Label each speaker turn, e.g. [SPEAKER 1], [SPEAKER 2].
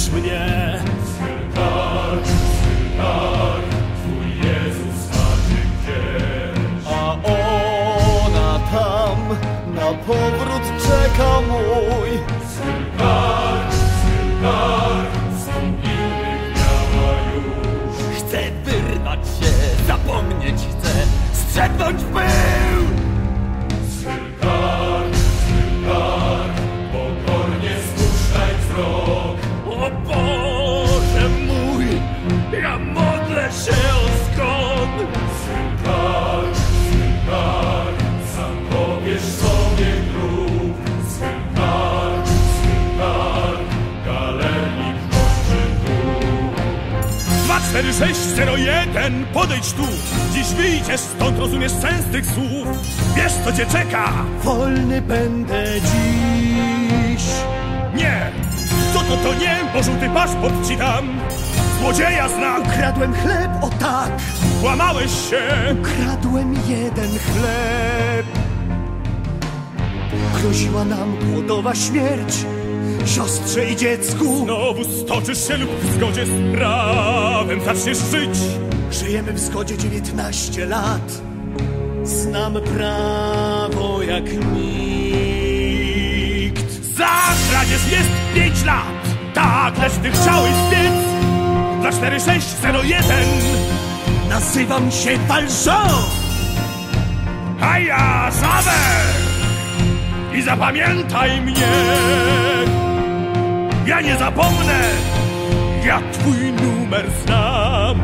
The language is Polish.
[SPEAKER 1] zabijesz mnie.
[SPEAKER 2] Tak, tak, Jezus gdzie.
[SPEAKER 1] A ona tam na powrót czeka mój.
[SPEAKER 2] Tak, tak, są innych miała już.
[SPEAKER 1] Chcę wyrwać się, zapomnieć chcę, strzepnąć w O Boże mój, ja modlę się o zgon.
[SPEAKER 2] Tak, tak, sam powiesz sobie grób. Tak, tak, galernik kończy tu.
[SPEAKER 3] 24601, podejdź tu Dziś wyjdziesz stąd, rozumiesz sens tych słów Wiesz co cię czeka?
[SPEAKER 1] Wolny będę dziś.
[SPEAKER 3] Nie! Co to nie? Bo żółty paszport ci dam Złodzieja znam!
[SPEAKER 1] Kradłem chleb, o tak,
[SPEAKER 3] Kłamałeś się!
[SPEAKER 1] kradłem jeden chleb. Groziła nam głodowa śmierć, siostrze i dziecku.
[SPEAKER 3] Znowu stoczysz się lub w zgodzie z prawem zaczniesz żyć
[SPEAKER 1] Żyjemy w zgodzie 19 lat. Znam prawo jak nikt.
[SPEAKER 3] Lat Tak, lecz ty chciałeś zbiec Dla 4601
[SPEAKER 1] Nazywam się Falszą.
[SPEAKER 3] A ja! I zapamiętaj mnie! Ja nie zapomnę! Ja twój numer znam!